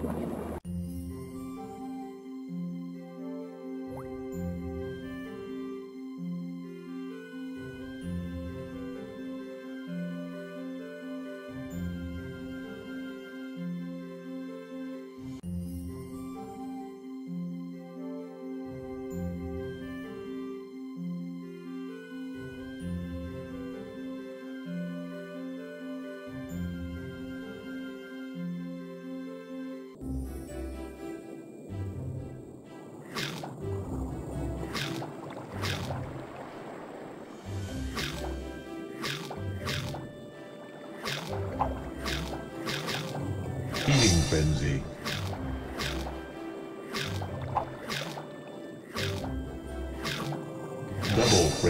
Frenzy. Double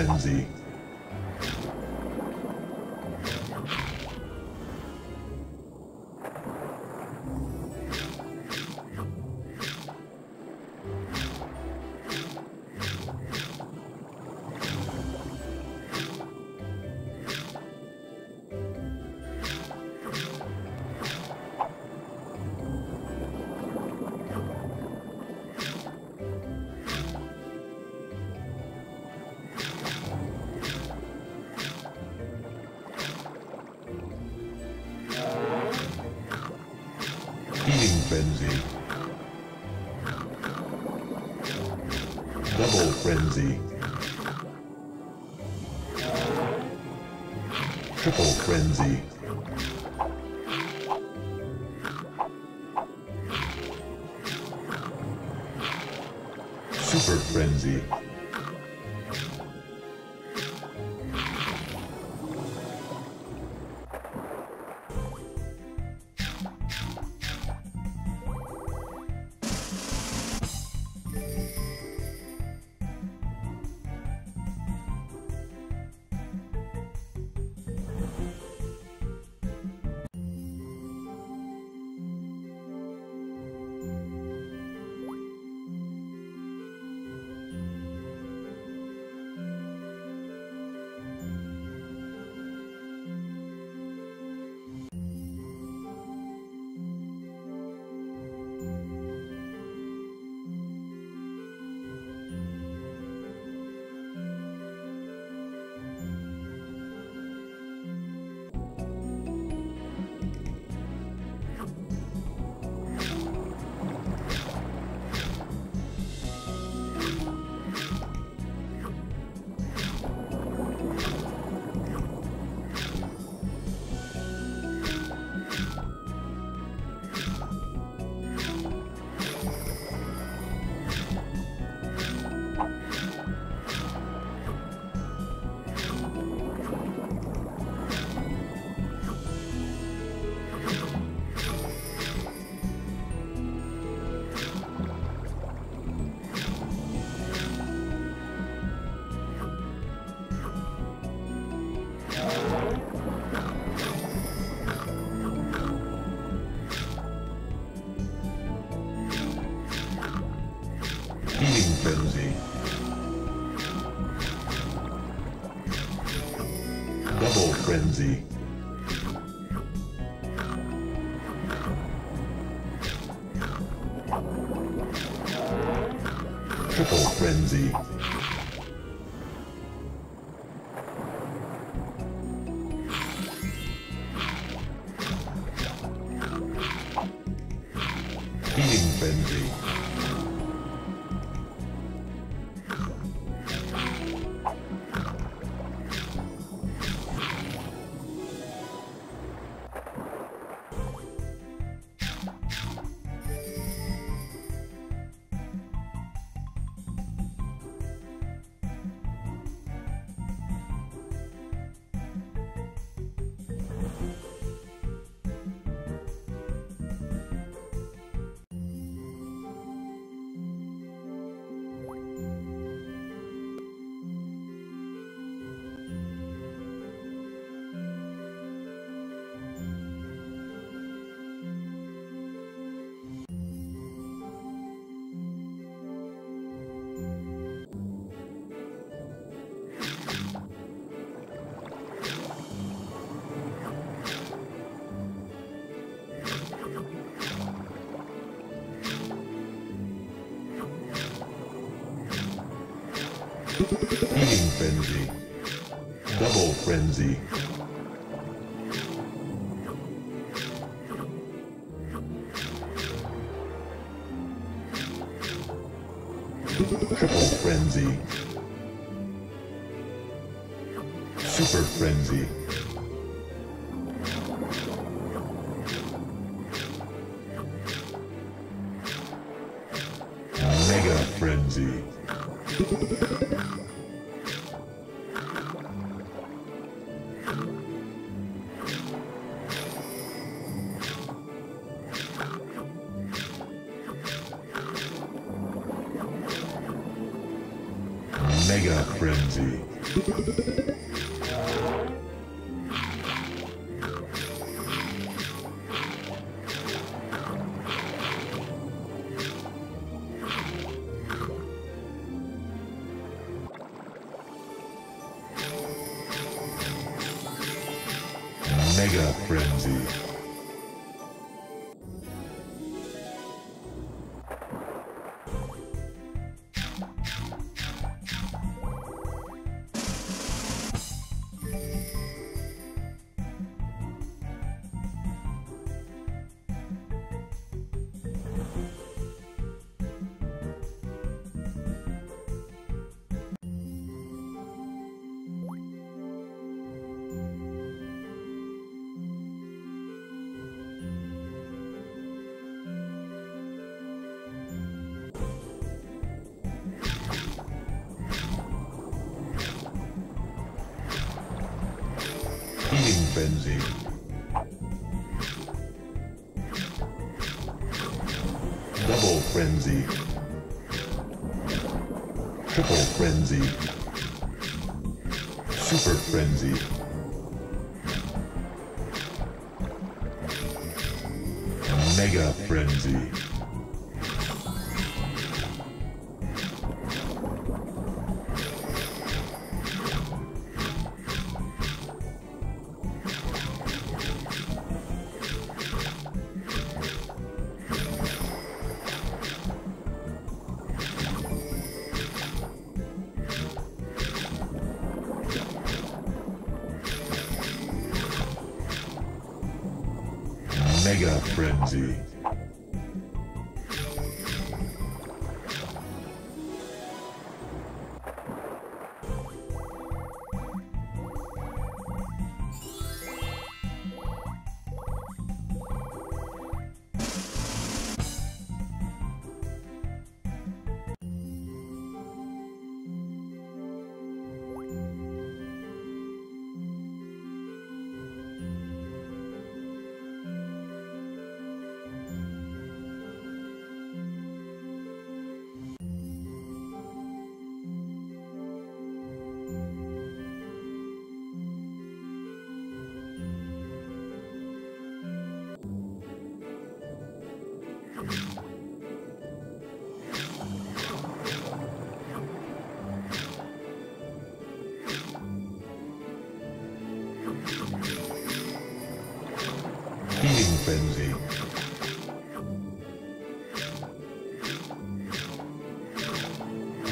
frenzy. Frenzy. Double frenzy. Triple frenzy. Super frenzy. Oh, Feeding frenzy. Feeding frenzy. Double frenzy. Triple frenzy. Super frenzy. Mega frenzy. Frenzy. Double frenzy. Triple frenzy. Super frenzy. Mega frenzy. Frenzy.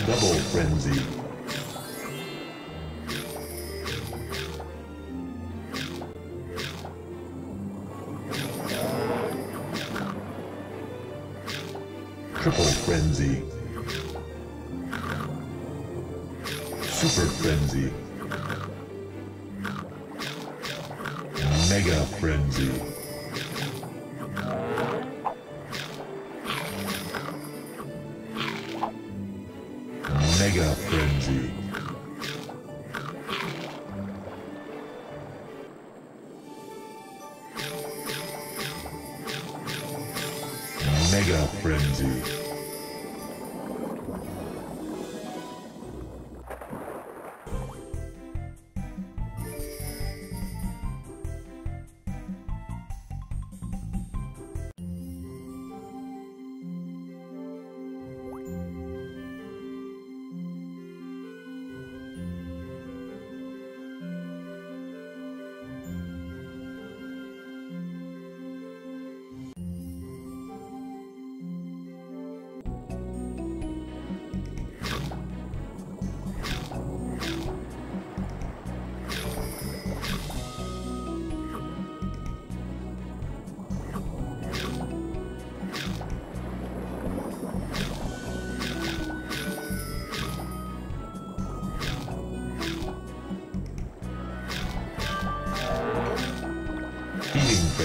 Double frenzy. Triple frenzy. Super frenzy. Mega frenzy. Mega frenzy. Mega frenzy.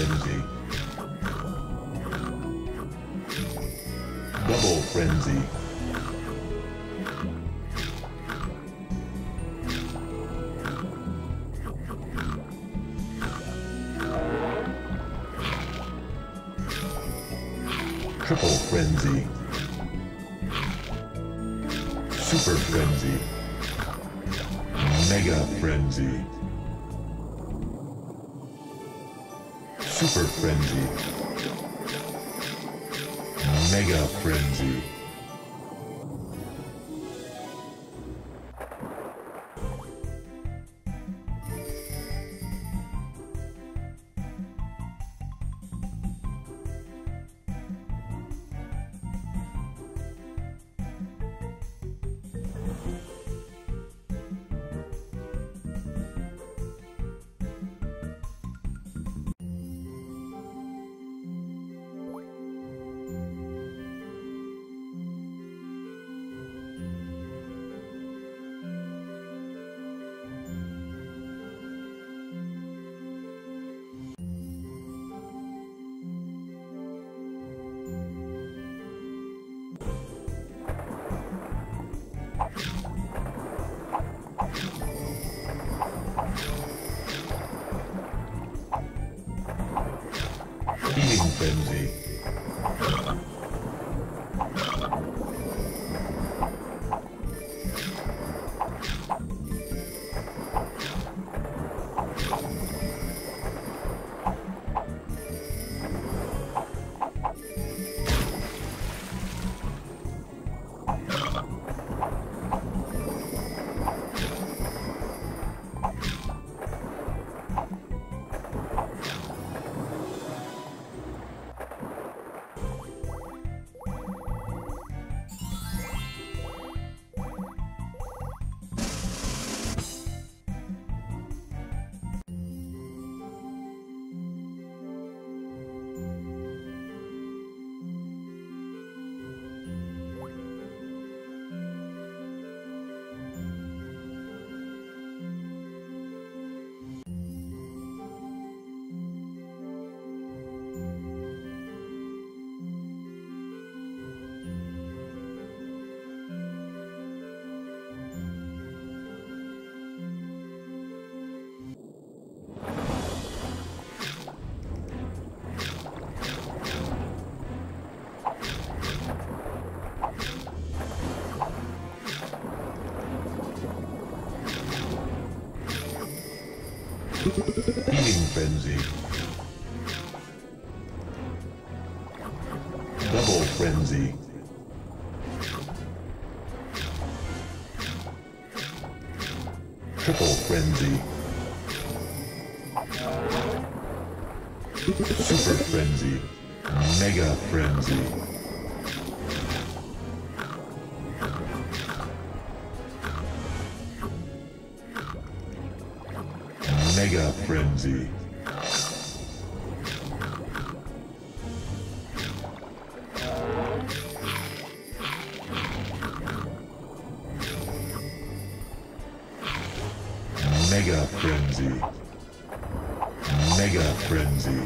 Frenzy. Double frenzy. Triple frenzy. Super frenzy. Mega frenzy. Super frenzy. Mega frenzy. Frenzy. Triple frenzy. Super frenzy. Mega frenzy. Mega frenzy. Mega frenzy.